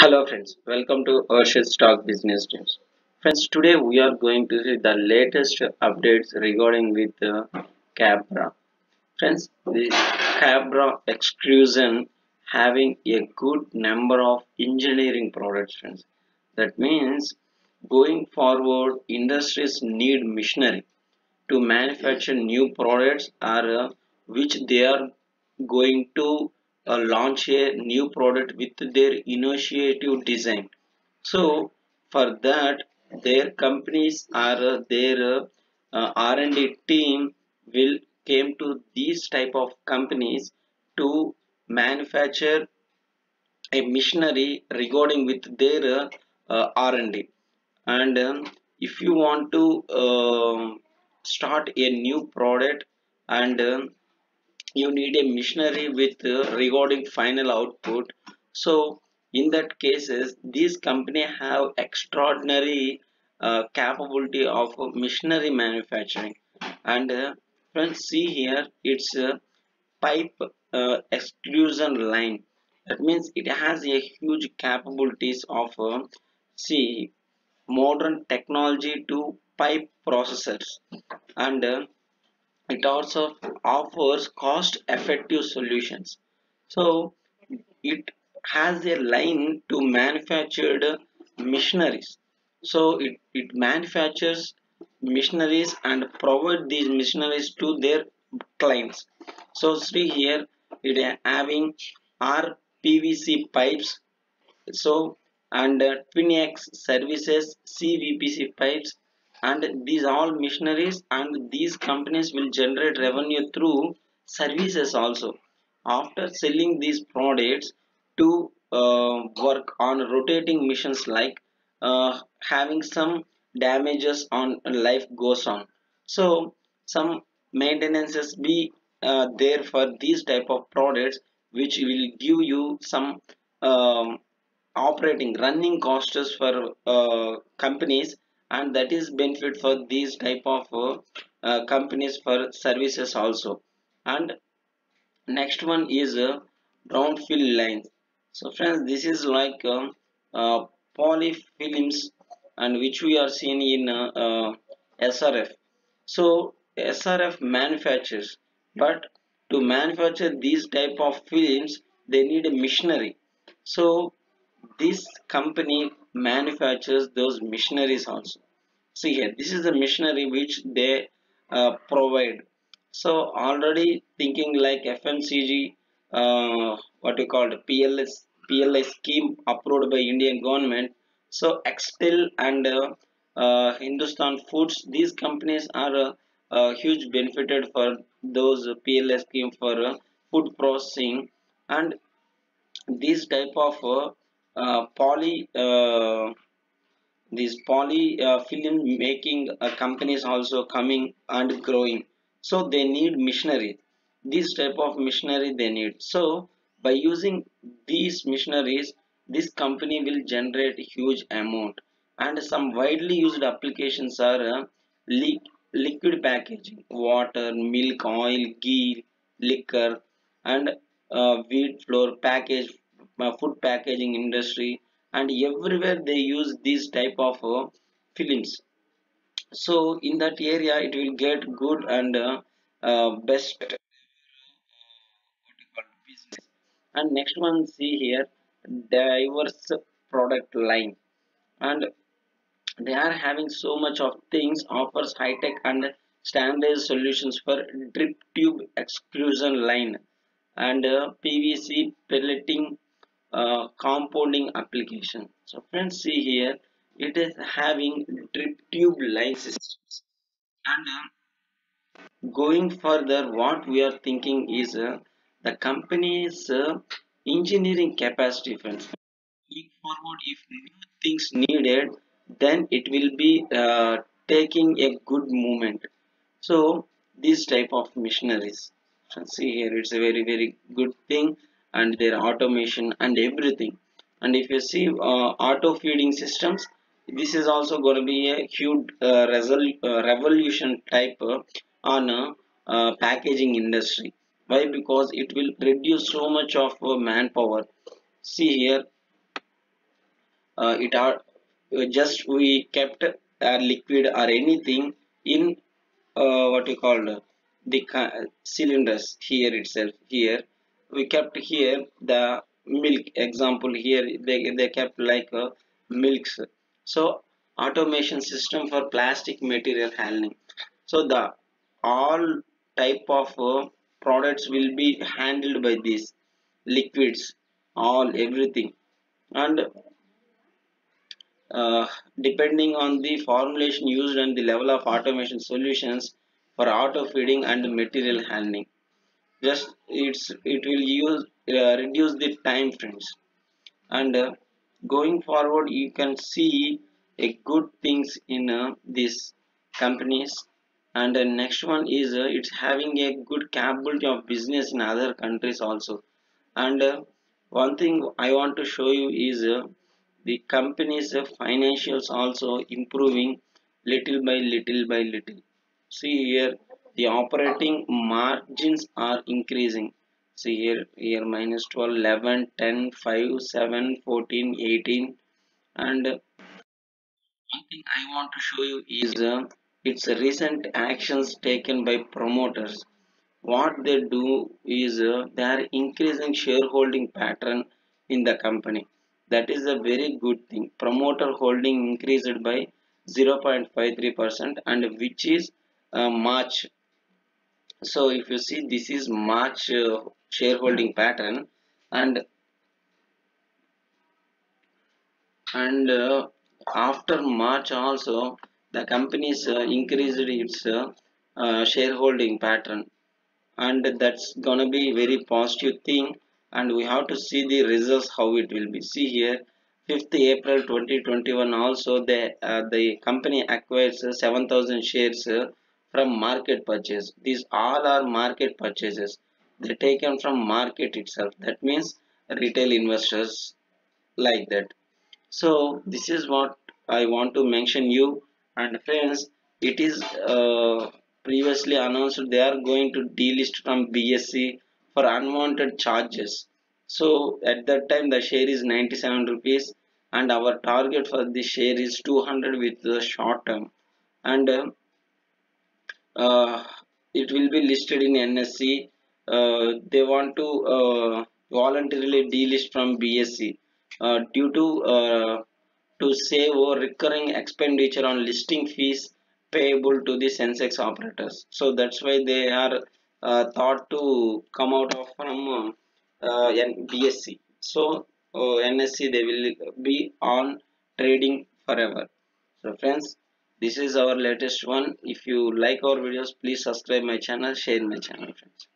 Hello friends, welcome to Arshith Stock Business News. Friends, today we are going to see the latest updates regarding with uh, Kabra. Friends, the Kabra Extrusion having a good number of engineering products friends. That means going forward industries need machinery to manufacture new products or uh, which they are going to uh, launch a new product with their initiative design. So for that their companies or uh, their uh, uh, r&d team will came to these type of companies to manufacture a machinery regarding with their uh, uh, r&d and um, if you want to um start a new product and um, you need a machinery with uh, regarding final output. So in that cases these company have extraordinary uh, capability of machinery manufacturing. And uh, friends see here it's a pipe uh, extrusion line. That means it has a huge capabilities of uh, see modern technology to pipe processors. And uh, it also offers cost effective solutions. So it has a line to manufactured machineries. So it, it manufactures machineries and provide these machineries to their clients. So see here it having rpvc pipes. So and uh, services cvpc pipes and these all missionaries and these companies will generate revenue through services also. After selling these products to uh, work on rotating missions like uh, having some damages on life goes on. So some maintenances be uh, there for these type of products which will give you some um, operating running costs for uh, companies and that is benefit for these type of uh, uh, companies for services also. And next one is uh, blown film lines. So friends this is like um, uh, polyfilms and which we are seeing in uh, uh, srf so srf manufactures but to manufacture these type of films they need a machinery. So this company manufactures those machineries also. See here this is the machinery which they uh, provide. So already thinking like fmcg uh, what we called pls pli scheme approved by indian government. So extel and uh, uh, hindustan foods these companies are uh, uh, huge benefited for those PLS scheme for food processing. And these type of poly uh, these poly uh, film making uh, companies also coming and growing. So they need machinery. This type of machinery they need. So by using these machineries this company will generate huge amount. And some widely used applications are uh, li liquid packaging water milk oil ghee liquor and uh, wheat flour package uh, food packaging industry and everywhere they use these type of uh, films. So in that area it will get good and uh, uh, best. Business and next one see here diverse product line. And they are having so much of things offers high tech and standard solutions for drip tube extrusion line. And uh, pvc pelleting compounding application. So friends see here it is having drip tube line systems. And uh, going further what we are thinking is uh, the company's uh, engineering capacity friends. Going forward if new things needed then it will be uh, taking a good movement so this type of missionaries see here it's a very very good thing and their automation and everything. And if you see uh, auto feeding systems this is also going to be a huge uh, uh, revolution type uh, on uh, uh, packaging industry. Why? Because it will reduce so much of manpower. See here it are just we kept a liquid or anything in what we called the cylinders here itself here we kept here the milk example here they, they kept like uh, milks. So automation system for plastic material handling. So the all type of uh, products will be handled by these liquids all everything. And uh, depending on the formulation used and the level of automation solutions for auto feeding and material handling just it's it will use uh, reduce the time frames. And uh, going forward you can see a good things in uh, these companies. And the next one is uh, it's having a good capability of business in other countries also. And uh, one thing i want to show you is uh, the company's uh, financials also improving little by little by little. See here the operating margins are increasing. See here here minus 12 11 10 5 7 14 18 and one thing i want to show you is uh, its recent actions taken by promoters. What they do is uh, they are increasing shareholding pattern in the company. That is a very good thing. Promoter holding increased by 0.53 percent and which is uh, march so if you see this is march uh, shareholding pattern and and uh, after march also the companies uh, increased its uh, uh, shareholding pattern. And that's gonna be very positive thing. And we have to see the results how it will be. See here 5th april 2021 also the uh, the company acquires 7000 shares from market purchase. These all are market purchases. They're taken from market itself. That means retail investors like that. So this is what i want to mention you. And friends it is uh, previously announced they are going to delist from bse for unwanted charges. So at that time the share is 97 rupees and our target for this share is 200 with the short term. And uh, it will be listed in NSE uh, they want to uh, voluntarily delist from uh, due to uh, to save recurring expenditure on listing fees payable to the Sensex operators. So that's why they are uh, thought to come out of from uh, BSE so NSE they will be on trading forever. So friends this is our latest one. If you like our videos please subscribe my channel share my channel friends